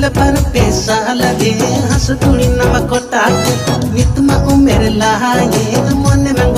साल पर पैसा लगे हंस थोड़ी नमक टाके नित उमेर लहाए मन में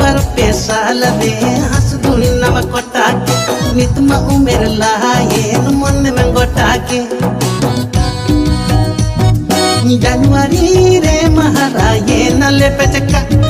पर पैसा लगे हंस थोड़ी नमक टाके नित उमेर लाए मन में गोटा के जनवरी रे महाराये नले पे चक्का।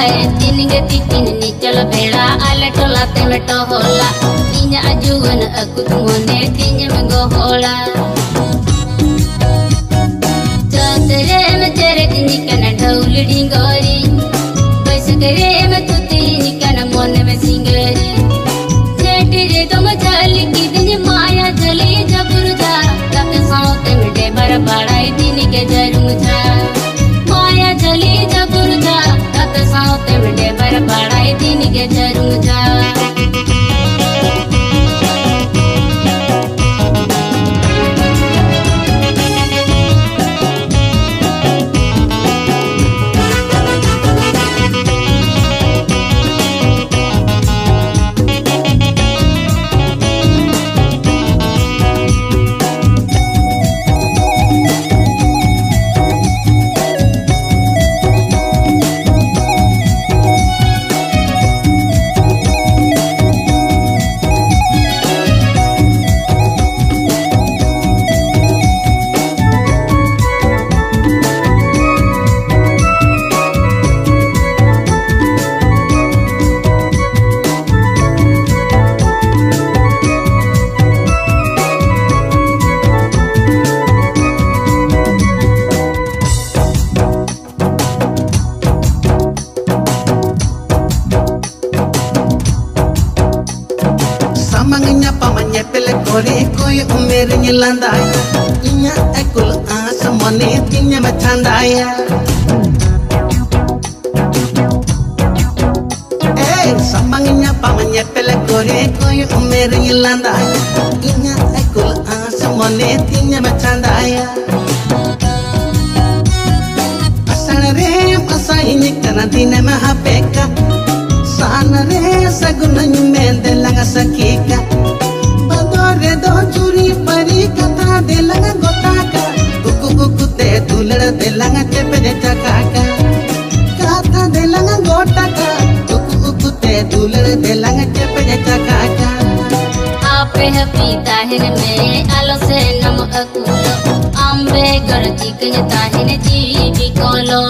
Tinga tinga tinga tinga tinga tinga tinga tinga tinga tinga tinga tinga tinga tinga tinga tinga tinga tinga tinga तक साउत बड़े पर पढ़ाई दिन के ज़रूर Samangnya छोरी कोई उमेर लांदा इया एकुल आस मने तिन्या में ठांदा या ए समंगnya pamanya pele kore koy umer yilanda inya ekul asamone tinya machanda ya. Asare pasai nikana dine पीता है में आलो से नम अकुलो। अम्बे गर चिकन ताहिन जीवी कोलो।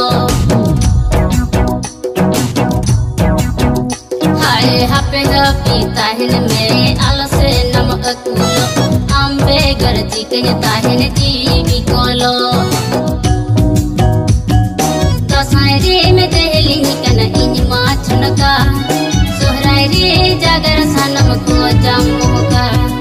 हाय हापे पीता है में आलो से नम अकुलो। अम्बे गर चिकन ताहिन जीवी कोलो। दसाई रे में दहली कन इन माछनका सोहराई रे जागर सनम को जमुका अघण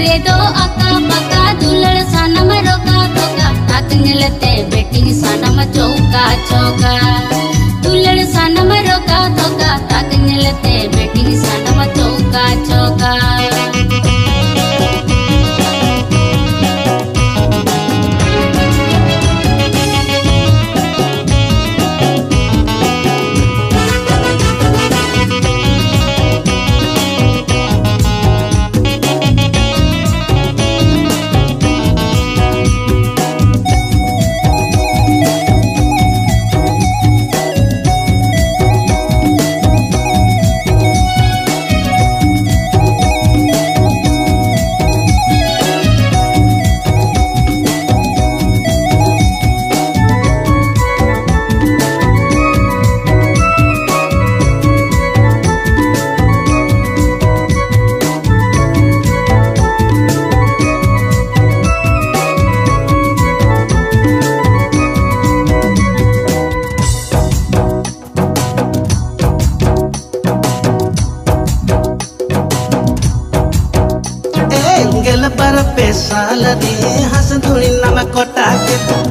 रे दो अका पका, दुलड़ सनम रोका टोका। ताक लते बेटी सनम चौका चौका। दुलड़ सनम रोका टोका। ताक लते बेटी सनम चौका चौका।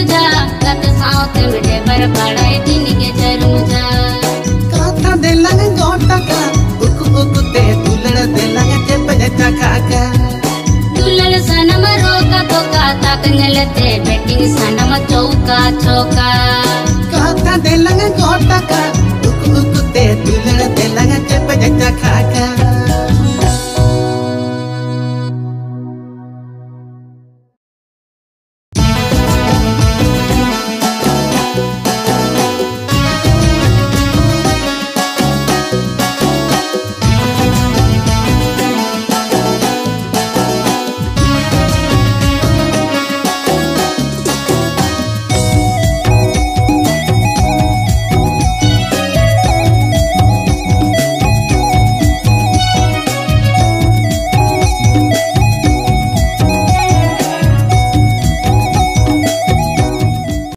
जपुरजा गत साउथ मिटे बर पड़ाई दिन के जरूजा Kata delang gotaka Uku uku te tulada delang cepe chakaka दुल्हन सनम रोका पोका तक नलते बेटिंग सनम चौका चौका Kata delang gotaka